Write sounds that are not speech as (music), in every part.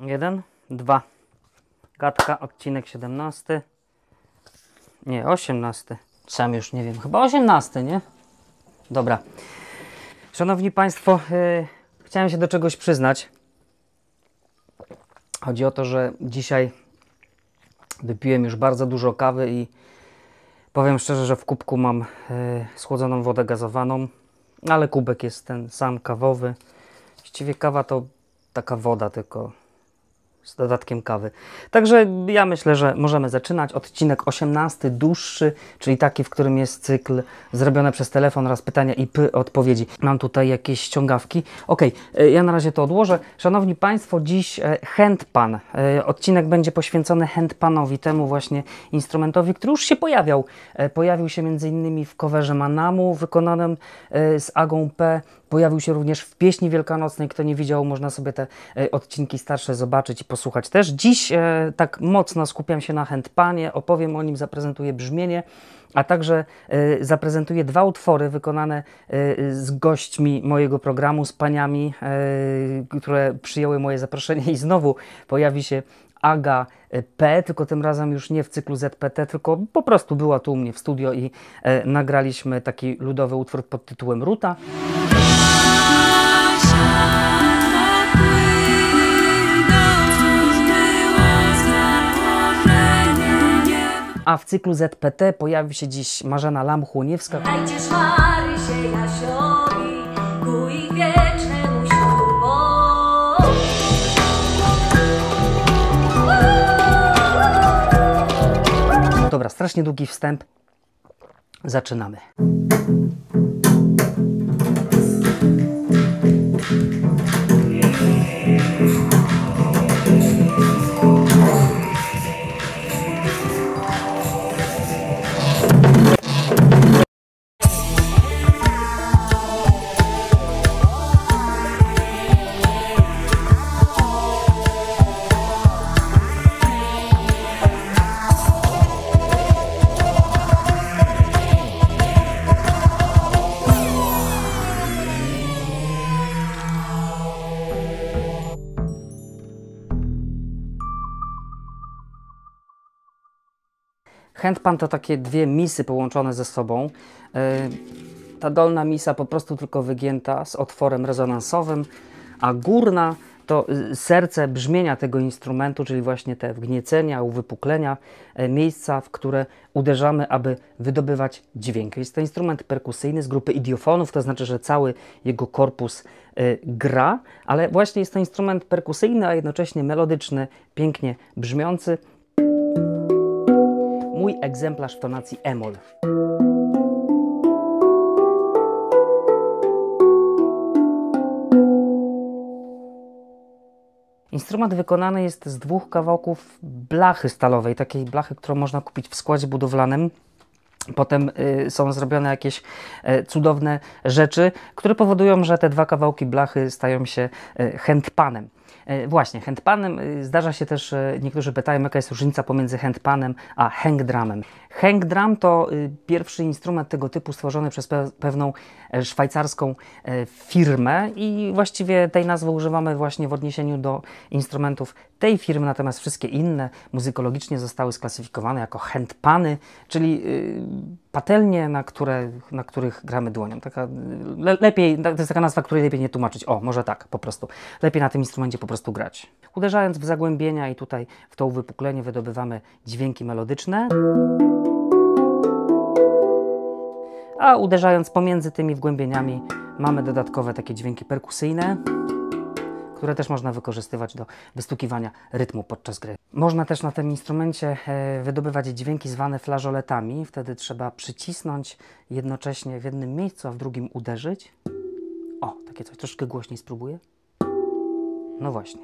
Jeden, dwa. Gadka, odcinek 17. Nie, 18. Sam już nie wiem, chyba 18, nie? Dobra. Szanowni Państwo, yy, chciałem się do czegoś przyznać. Chodzi o to, że dzisiaj wypiłem już bardzo dużo kawy i powiem szczerze, że w kubku mam yy, schłodzoną wodę gazowaną, ale kubek jest ten sam kawowy. Właściwie kawa to taka woda, tylko z dodatkiem kawy. Także ja myślę, że możemy zaczynać. Odcinek 18, dłuższy, czyli taki, w którym jest cykl zrobione przez telefon oraz pytania i p odpowiedzi. Mam tutaj jakieś ściągawki. Ok, ja na razie to odłożę. Szanowni Państwo, dziś e, handpan. E, odcinek będzie poświęcony handpanowi, temu właśnie instrumentowi, który już się pojawiał. E, pojawił się m.in. w coverze Manamu wykonanym z Agą P. Pojawił się również w pieśni wielkanocnej. Kto nie widział, można sobie te odcinki starsze zobaczyć posłuchać też. Dziś e, tak mocno skupiam się na handpanie, opowiem o nim, zaprezentuję brzmienie, a także e, zaprezentuję dwa utwory wykonane e, z gośćmi mojego programu, z paniami, e, które przyjęły moje zaproszenie i znowu pojawi się Aga P, tylko tym razem już nie w cyklu ZPT, tylko po prostu była tu u mnie w studio i e, nagraliśmy taki ludowy utwór pod tytułem Ruta. A w cyklu ZPT pojawi się dziś Marzena Lam-Chłoniewska. Szmary się Jasiowi ku ich wiecznemu ślubowi. Dobra, strasznie długi wstęp. Zaczynamy. Handpan to takie dwie misy połączone ze sobą. E, Ta dolna misa po prostu tylko wygięta z otworem rezonansowym, a górna to y, serce brzmienia tego instrumentu, czyli właśnie te wgniecenia, uwypuklenia, e, miejsca, w które uderzamy, aby wydobywać dźwięk. Jest to instrument perkusyjny z grupy idiofonów, to znaczy, że cały jego korpus e, gra, ale właśnie jest to instrument perkusyjny, a jednocześnie melodyczny, pięknie brzmiący mój egzemplarz w tonacji e-moll. Instrument wykonany jest z dwóch kawałków blachy stalowej, takiej blachy, którą można kupić w składzie budowlanym. Potem y, są zrobione jakieś y, cudowne rzeczy, które powodują, że te dwa kawałki blachy stają się y, handpanem. E, Właśnie, handpanem y, zdarza się też, e, niektórzy pytają, jaka jest różnica pomiędzy handpanem a hangdrumem. Hangdrum to pierwszy instrument tego typu stworzony przez pe pewną e, szwajcarską e, firmę i właściwie tej nazwy używamy właśnie w odniesieniu do instrumentów tej firmy, natomiast wszystkie inne muzykologicznie zostały sklasyfikowane jako handpany, czyli patelnie, na, które, na których gramy dłonią. Taka, le, lepiej, to jest taka nazwa, której lepiej nie tłumaczyć. O, może tak, po prostu. Lepiej na tym instrumencie po prostu grać. Uderzając w zagłębienia i tutaj w to uwypuklenie wydobywamy dźwięki melodyczne. A uderzając pomiędzy tymi wgłębieniami mamy dodatkowe takie dźwięki perkusyjne, które też można wykorzystywać do wystukiwania rytmu podczas gry. Można też na tym instrumencie e, wydobywać dźwięki zwane flażoletami. Wtedy trzeba przycisnąć jednocześnie w jednym miejscu, a w drugim uderzyć. O, takie coś. Troszkę głośniej spróbuję. No właśnie.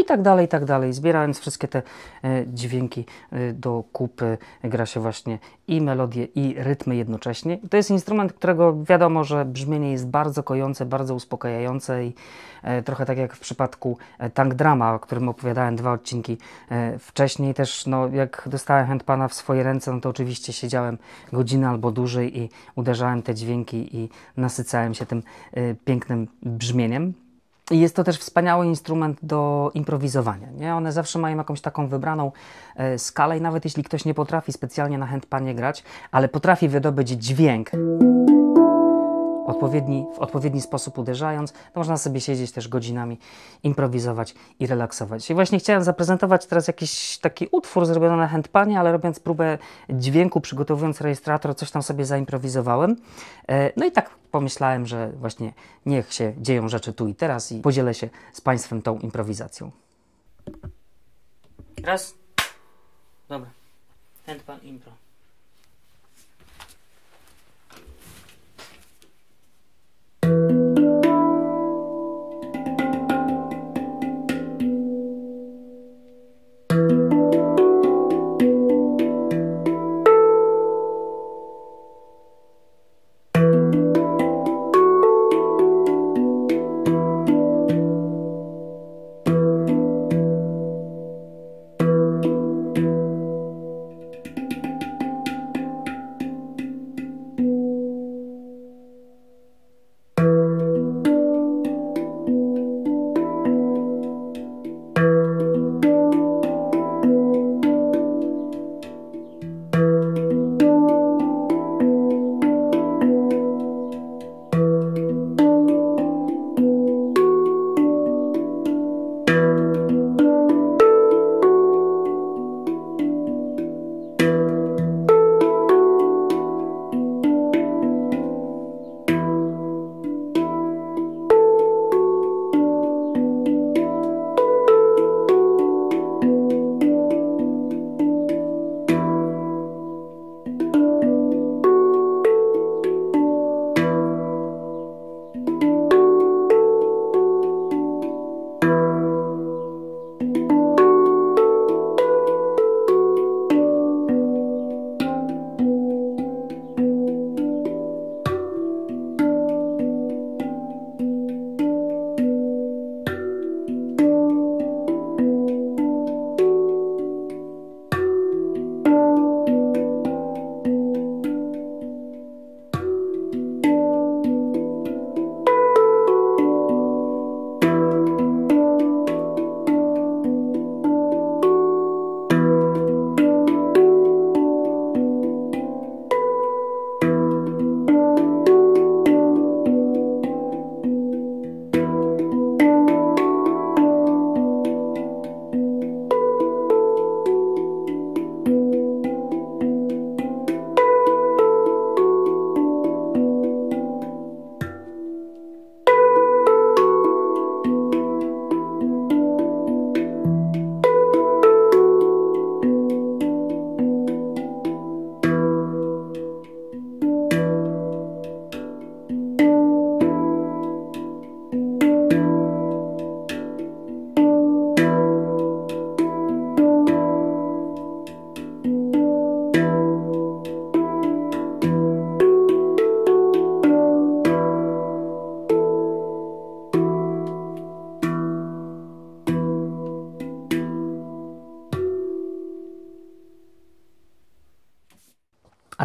I tak dalej, i tak dalej. Zbierając wszystkie te e, dźwięki e, do kupy, gra się właśnie i melodie, i rytmy jednocześnie. To jest instrument, którego wiadomo, że brzmienie jest bardzo kojące, bardzo uspokajające i e, trochę tak jak w przypadku Tank Drama, o którym opowiadałem dwa odcinki wcześniej. Też no, jak dostałem handpana w swoje ręce, no to oczywiście siedziałem godzinę albo dłużej i uderzałem te dźwięki i nasycałem się tym pięknym brzmieniem. Jest to też wspaniały instrument do improwizowania. Nie? One zawsze mają jakąś taką wybraną e, skalę i nawet jeśli ktoś nie potrafi specjalnie na handpanie grać, ale potrafi wydobyć dźwięk odpowiedni, w odpowiedni sposób uderzając, to można sobie siedzieć też godzinami, improwizować i relaksować. I właśnie chciałem zaprezentować teraz jakiś taki utwór zrobiony na handpanie, ale robiąc próbę dźwięku, przygotowując rejestrator, coś tam sobie zaimprowizowałem. E, No i tak pomyślałem, że właśnie niech się dzieją rzeczy tu i teraz i podzielę się z Państwem tą improwizacją. Raz. Dobra. Handpan impro.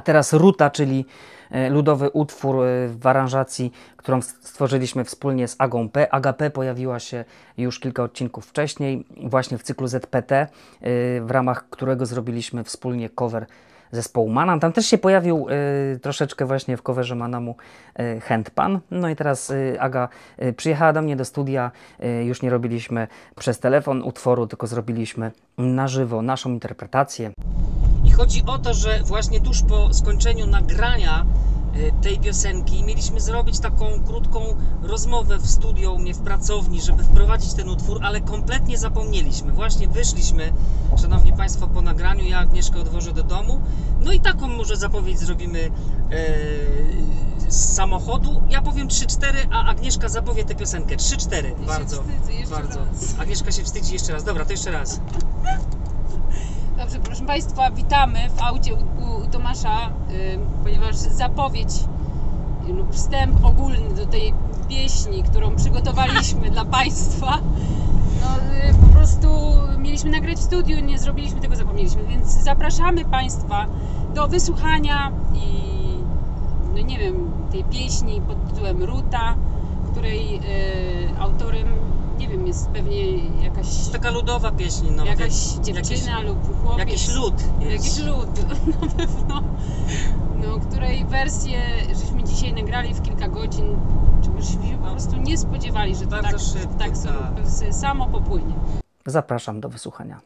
Teraz Ruta, czyli e, ludowy utwór e, w aranżacji, którą stworzyliśmy wspólnie z Agą P. Aga P pojawiła się już kilka odcinków wcześniej, właśnie w cyklu ZPT, e, w ramach którego zrobiliśmy wspólnie cover zespołu Manam. Tam też się pojawił troszeczkę właśnie w coverze Manamu Handpan. No i teraz Aga przyjechała do mnie do studia, już nie robiliśmy przez telefon utworu, tylko zrobiliśmy na żywo naszą interpretację. Chodzi o to, że właśnie tuż po skończeniu nagrania e, tej piosenki mieliśmy zrobić taką krótką rozmowę w studio u mnie w pracowni, żeby wprowadzić ten utwór, ale kompletnie zapomnieliśmy. Właśnie wyszliśmy, szanowni państwo, po nagraniu, ja Agnieszkę odwożę do domu. No i taką może zapowiedź zrobimy e, z samochodu. Ja powiem 3-4, a Agnieszka zapowie tę piosenkę. 3-4. Ja się Bardzo. bardzo. Agnieszka się wstydzi jeszcze raz. Dobra, to jeszcze raz. Dobrze, proszę Państwa, witamy w aucie u, u, Tomasza, y, ponieważ zapowiedź lub wstęp ogólny do tej pieśni, którą przygotowaliśmy dla Państwa, no y, po prostu mieliśmy nagrać w studiu, nie zrobiliśmy tego, zapomnieliśmy, więc zapraszamy Państwa do wysłuchania i no nie wiem, tej pieśni pod tytułem Ruta, której y, autorem, nie wiem, jest pewnie jakaś Taka ludowa pieśń. No, jakaś jak- dziewczyna jakiś, lub chłopiec. jakiś lud. Jest. Jakiś lud, (laughs) na pewno. No, której wersję żeśmy dzisiaj nagrali w kilka godzin, czegoś się po prostu nie spodziewali, że to Bardzo tak, szybko, tak, tak. sobie samo popłynie. Zapraszam do wysłuchania.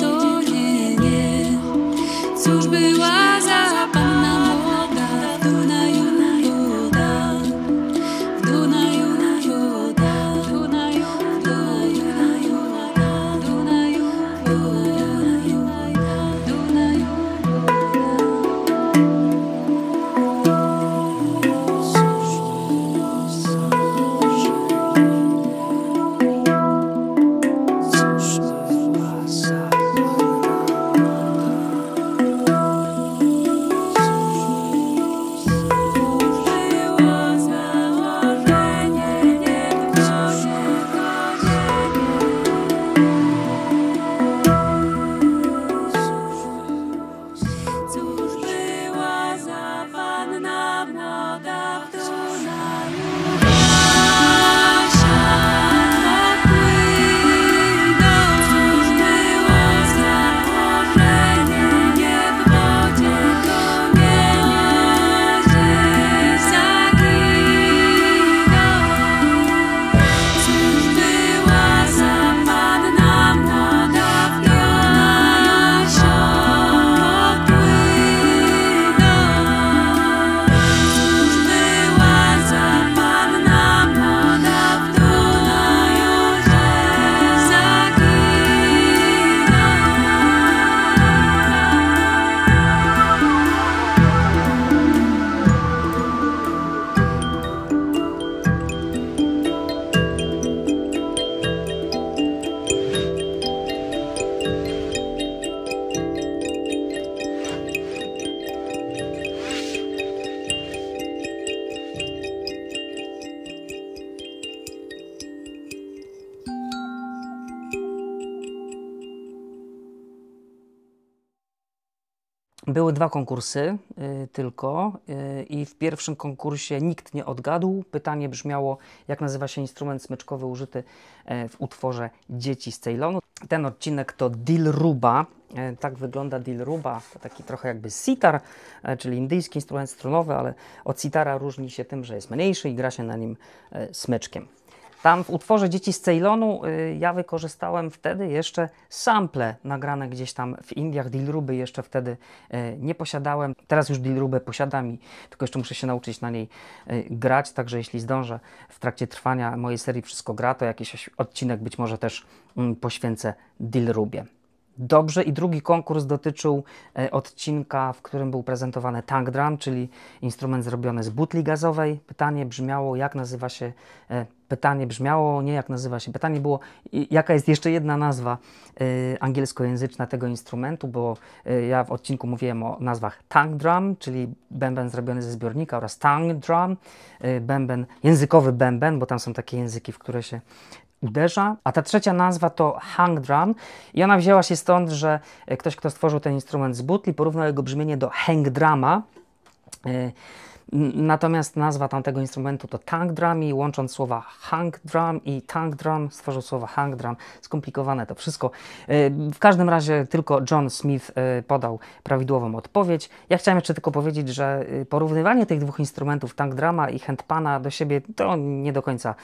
To nie, nie. Cóż Były dwa konkursy y, tylko y, i w pierwszym konkursie nikt nie odgadł. Pytanie brzmiało, jak nazywa się instrument smyczkowy użyty e, w utworze Dzieci z Ceylonu. Ten odcinek to Dilruba. E, Tak wygląda Dilruba, to taki trochę jakby sitar, e, czyli indyjski instrument strunowy, ale od sitara różni się tym, że jest mniejszy i gra się na nim smyczkiem. Tam w utworze Dzieci z Ceylonu y, ja wykorzystałem wtedy jeszcze sample nagrane gdzieś tam w Indiach. Dilruby jeszcze wtedy y, nie posiadałem. Teraz już Dilrubę posiadam i tylko jeszcze muszę się nauczyć na niej y, grać. Także jeśli zdążę w trakcie trwania mojej serii Wszystko gra, to jakiś odcinek być może też mm, poświęcę Dilrubie. Dobrze. I drugi konkurs dotyczył e, odcinka, w którym był prezentowany tank drum, czyli instrument zrobiony z butli gazowej. Pytanie brzmiało, jak nazywa się, e, pytanie brzmiało, nie jak nazywa się, pytanie było, jaka jest jeszcze jedna nazwa e, angielskojęzyczna tego instrumentu, bo ja w odcinku mówiłem o nazwach tank drum, czyli bęben zrobiony ze zbiornika oraz tank drum, bęben, językowy bęben, bo tam są takie języki, w które się uderza, a ta trzecia nazwa to hang drum i ona wzięła się stąd, że e, ktoś, kto stworzył ten instrument z butli, porównał jego brzmienie do hang drama. Natomiast nazwa tamtego instrumentu to tank drum i łącząc słowa hang drum i tank drum stworzył słowa hang drum. Skomplikowane to wszystko. E, W każdym razie tylko John Smith e, podał prawidłową odpowiedź. Ja chciałem jeszcze tylko powiedzieć, że e, porównywanie tych dwóch instrumentów, tank drama i handpana do siebie, to nie do końca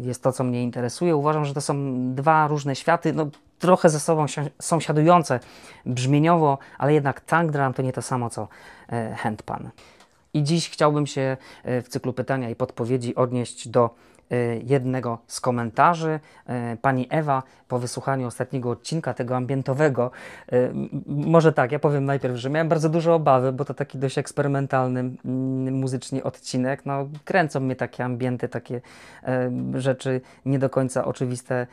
jest to, co mnie interesuje. Uważam, że to są dwa różne światy. No, trochę ze sobą si- sąsiadujące brzmieniowo, ale jednak tank drum to nie to samo co handpan. I dziś chciałbym się e, w cyklu pytania i podpowiedzi odnieść do jednego z komentarzy. E, Pani Ewa po wysłuchaniu ostatniego odcinka, tego ambientowego, m- może tak, ja powiem najpierw, że miałem bardzo duże obawy, bo to taki dość eksperymentalny muzycznie odcinek. No, kręcą mnie takie ambienty, takie rzeczy nie do końca oczywiste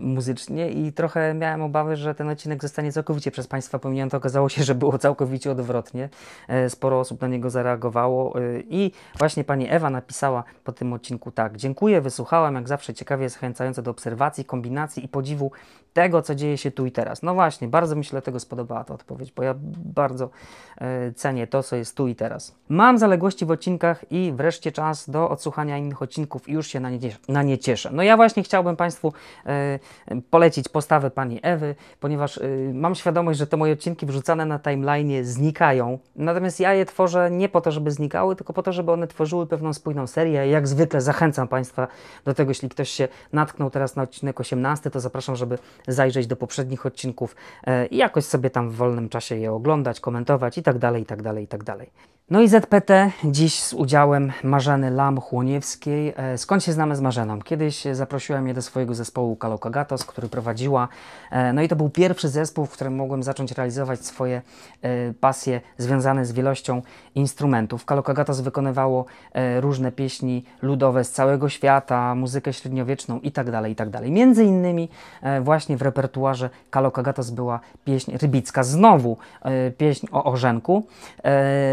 muzycznie i trochę miałem obawy, że ten odcinek zostanie całkowicie przez Państwa pominięty. Okazało się, że było całkowicie odwrotnie. Sporo osób na niego zareagowało i właśnie Pani Ewa napisała po tym odcinku tak. Dziękuję, wysłuchałam, jak zawsze ciekawie zachęcające do obserwacji, kombinacji i podziwu tego, co dzieje się tu i teraz. No właśnie, bardzo mi się dlatego spodobała ta odpowiedź, bo ja bardzo e, cenię to, co jest tu i teraz. Mam zaległości w odcinkach i wreszcie czas do odsłuchania innych odcinków i już się na nie, na nie cieszę. No ja właśnie chciałbym Państwu e, polecić postawę Pani Ewy, ponieważ e, mam świadomość, że te moje odcinki wrzucane na timeline znikają, natomiast ja je tworzę nie po to, żeby znikały, tylko po to, żeby one tworzyły pewną spójną serię. Jak zwykle zachęcam Państwa do tego, jeśli ktoś się natknął teraz na odcinek 18, to zapraszam, żeby zajrzeć do poprzednich odcinków e, i jakoś sobie tam w wolnym czasie je oglądać, komentować i tak dalej, i tak dalej, i tak dalej. No i ZPT dziś z udziałem Marzeny Lam-Chłoniewskiej. E, Skąd się znamy z Marzeną? Kiedyś zaprosiłem je do swojego zespołu Kalokagatos, który prowadziła. E, No i to był pierwszy zespół, w którym mogłem zacząć realizować swoje e, pasje związane z wielością instrumentów. Kalokagatos wykonywało różne pieśni ludowe z całego świata, muzykę średniowieczną i tak dalej, i tak. Między innymi właśnie w repertuarze Kalokagatos była pieśń rybicka, znowu pieśń o orzenku.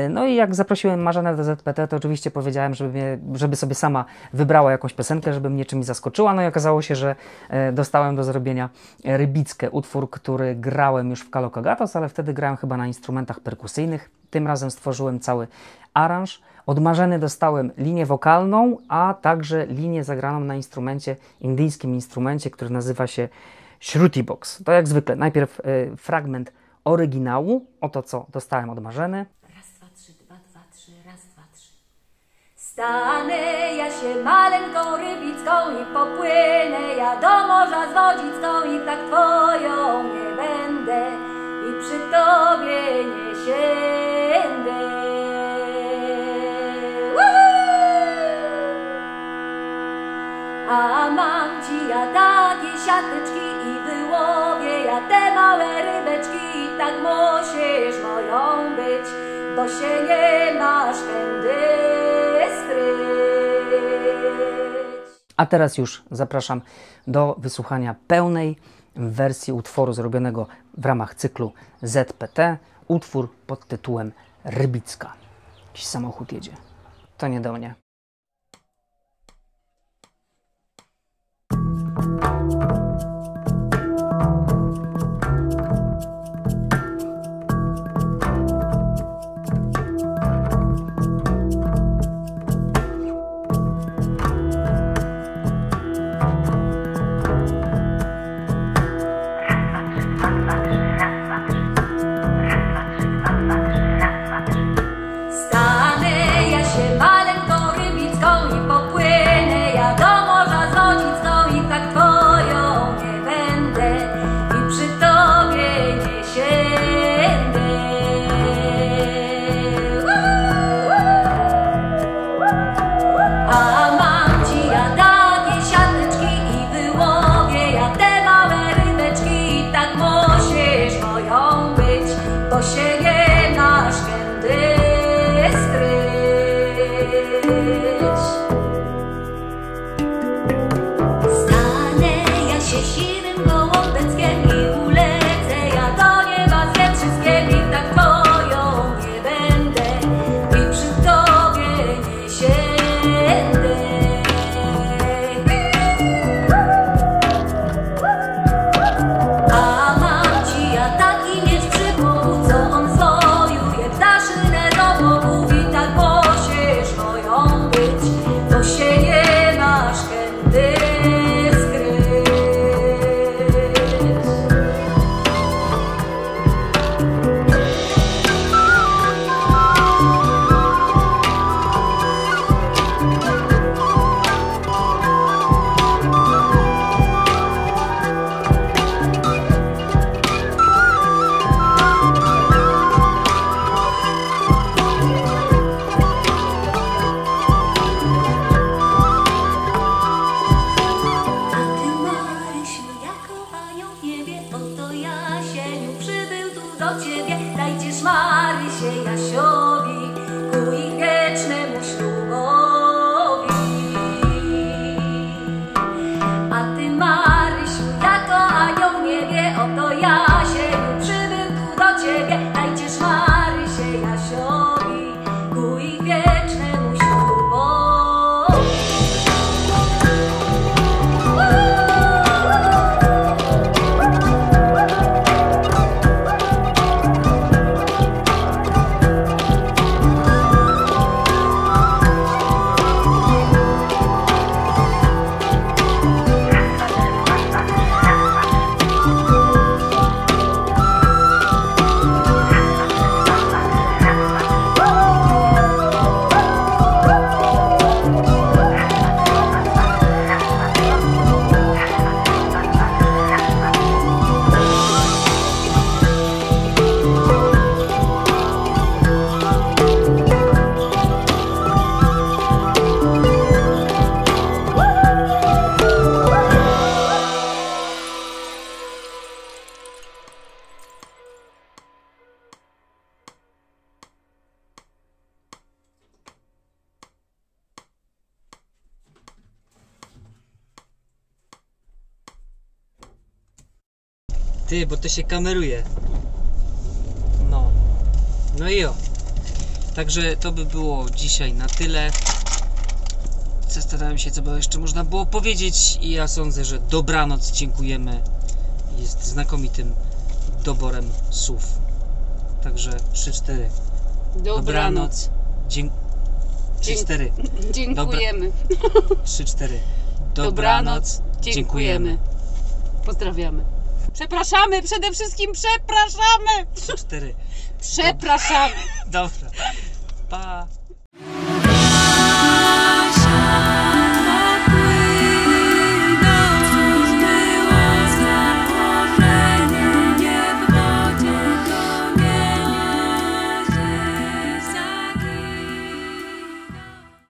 No i jak zaprosiłem Marzenę do ZPT, to oczywiście powiedziałem, żeby, mnie, żeby sobie sama wybrała jakąś piosenkę, żeby mnie czymś zaskoczyła. No i okazało się, że e, dostałem do zrobienia rybickę, utwór, który grałem już w Kalokagatos, ale wtedy grałem chyba na instrumentach perkusyjnych. Tym razem stworzyłem cały aranż. Od Marzeny dostałem linię wokalną, a także linię zagraną na instrumencie, indyjskim instrumencie, który nazywa się Shruti Box. To jak zwykle, najpierw e, fragment oryginału, oto co dostałem od Marzeny. Trzy, dwa, dwa, trzy, raz, dwa, trzy. Stanę ja się maleńką rybicką i popłynę ja do morza z wodzicką i tak twoją nie będę i przy tobie nie siędę. A mam ci ja takie siateczki i wyłowię ja te małe rybeczki i tak musisz moją być, bo się nie masz kiedy stryć. A teraz już zapraszam do wysłuchania pełnej wersji utworu zrobionego w ramach cyklu ZPT. Utwór pod tytułem Rybicka. Jakiś samochód jedzie. To nie do mnie. Ty, bo to się kameruje. No. No i o. Także to by było dzisiaj na tyle. Zastanawiam się, co by jeszcze można było powiedzieć i ja sądzę, że dobranoc dziękujemy. Jest znakomitym doborem słów. Także 3-4. Dobranoc. Dzięk- 3-4. Dziękujemy. 3-4. Dobranoc. Dziękujemy. Pozdrawiamy. Przepraszamy, przede wszystkim przepraszamy. 3-4. Przepraszamy. Dobra. Pa.